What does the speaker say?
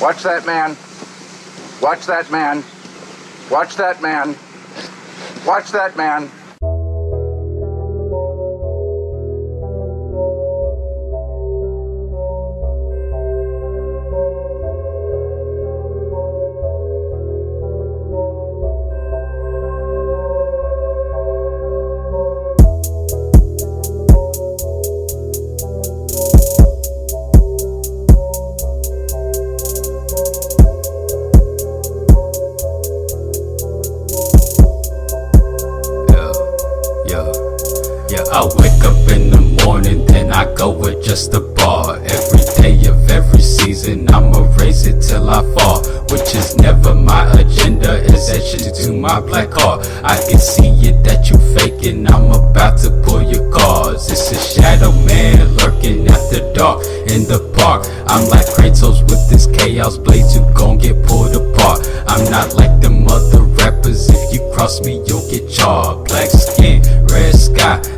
Watch that man. Watch that man. Watch that man. Watch that man. I wake up in the morning, then I go with just a bar. Every day of every season, I'ma raise it till I fall. Which is never my agenda, it's etched to my black heart. I can see it that you faking, I'm about to pull your cards. It's a shadow man lurking after dark in the park. I'm like Kratos with this chaos blade to gon' get pulled apart. I'm not like them other rappers, if you cross me, you'll get charred. Black skin, red sky, you